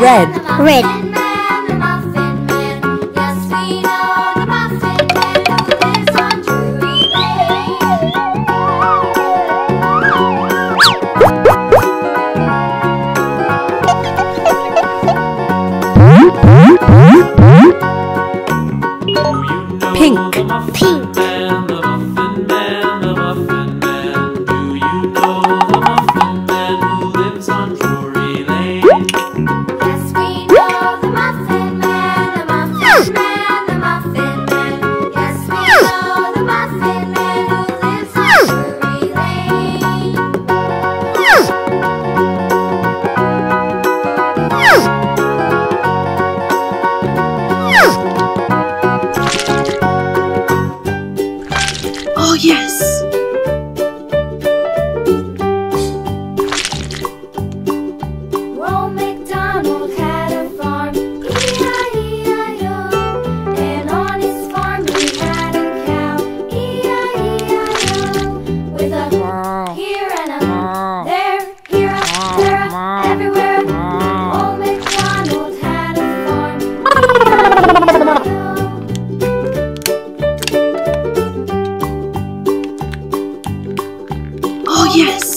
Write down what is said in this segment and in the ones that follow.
Red. Red. yes.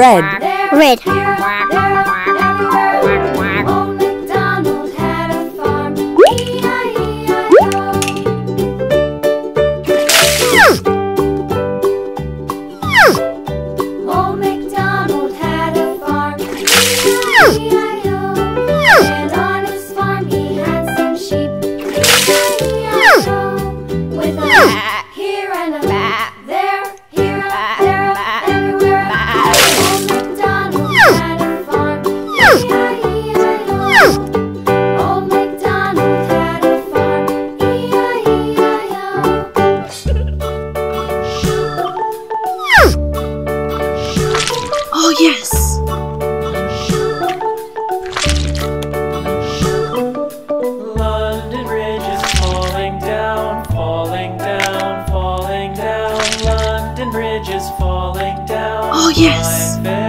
Red. Red. Yes.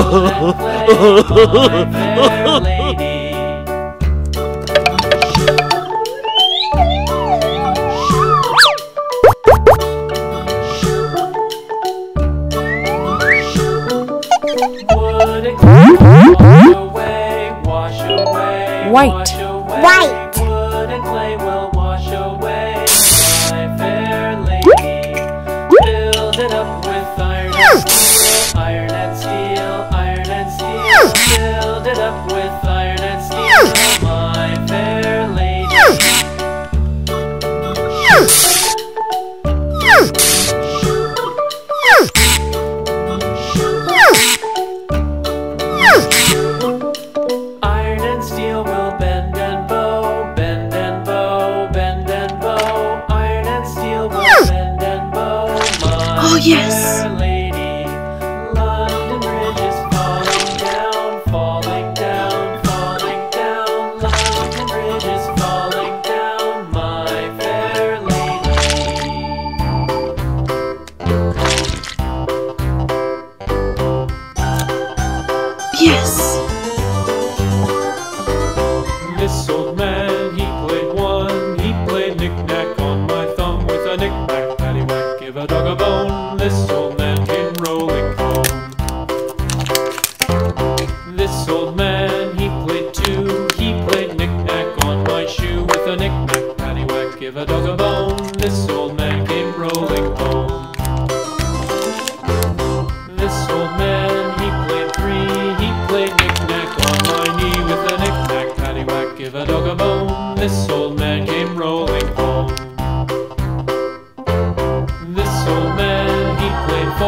Oh, fair, fair lady. ended up with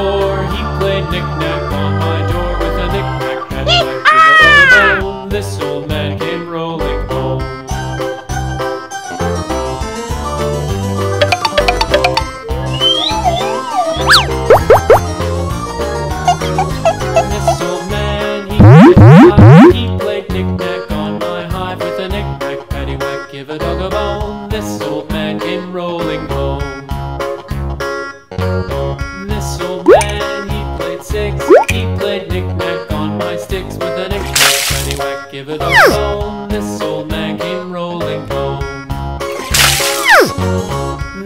before. He played knick-knack on six. He played knick-knack on my sticks with a knick-knack, penny-whack, give it a bone. This old man came rolling home.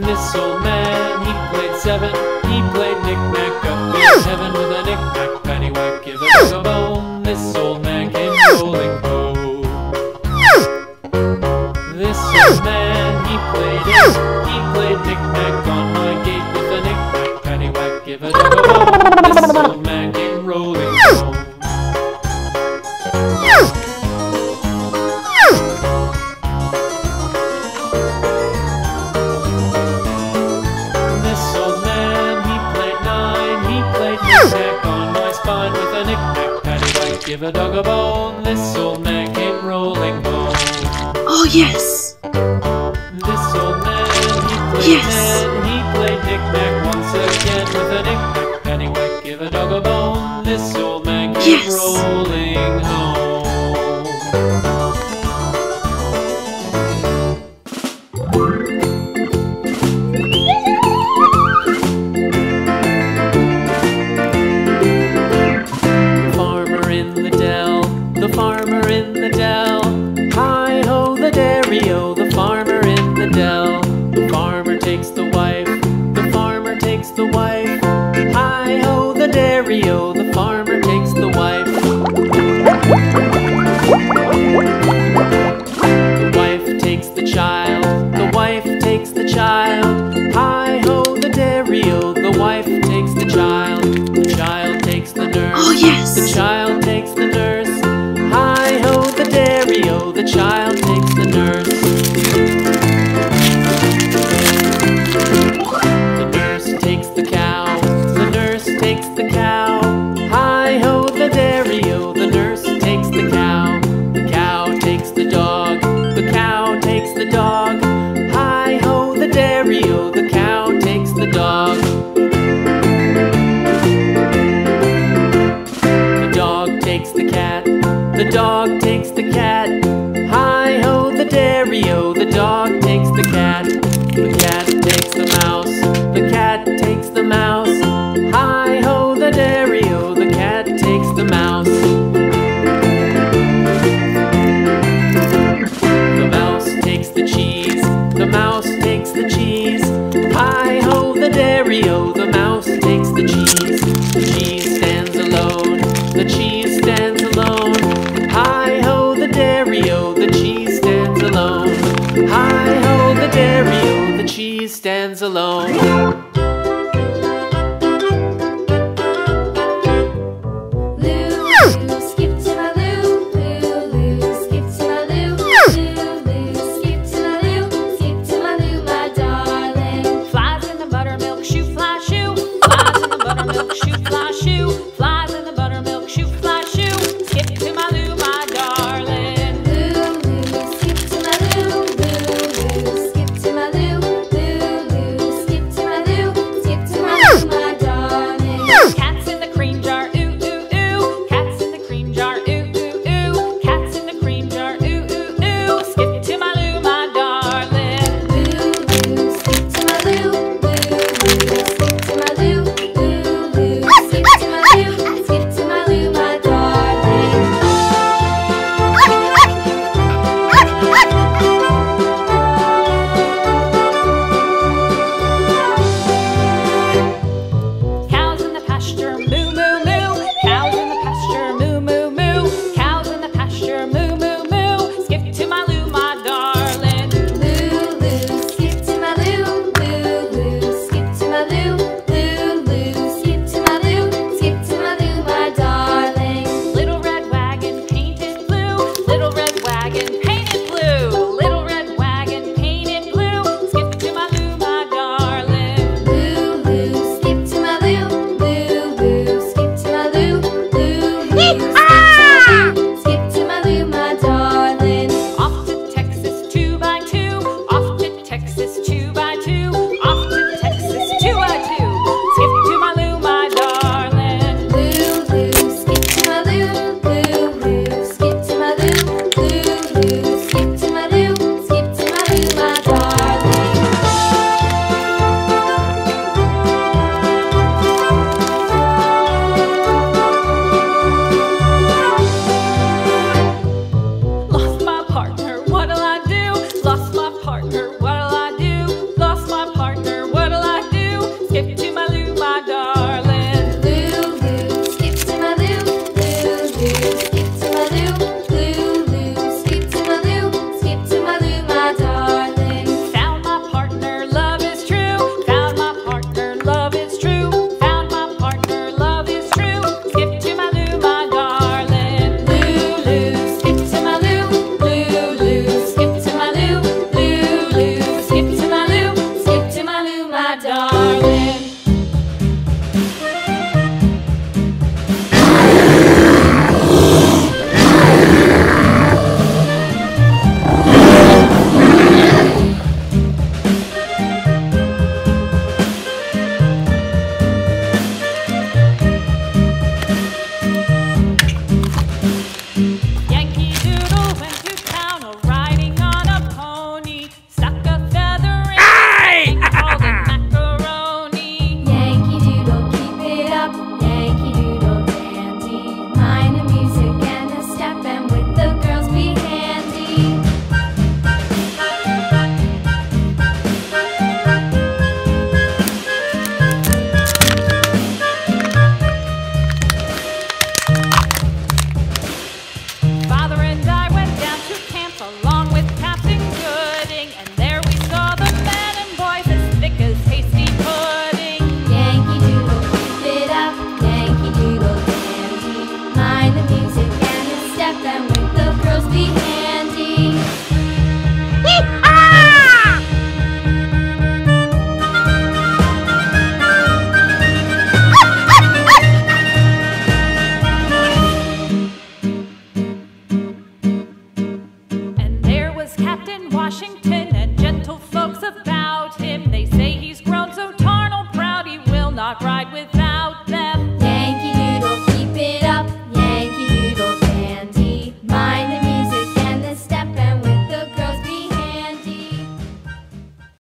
This old man, he played seven. He played knick-knack up in heaven with a knick-knack, give it a bone. This old man came rolling home. This old man, he played eight. He played knick-knack on my gate with a knick-knack whack, give a. This old man came rolling home. This old man, he played nine, he played knick-knack on my spine with a knick-knack, give a dog a bone. This old man came rolling home. Oh yes. This old man, he played yes. The dog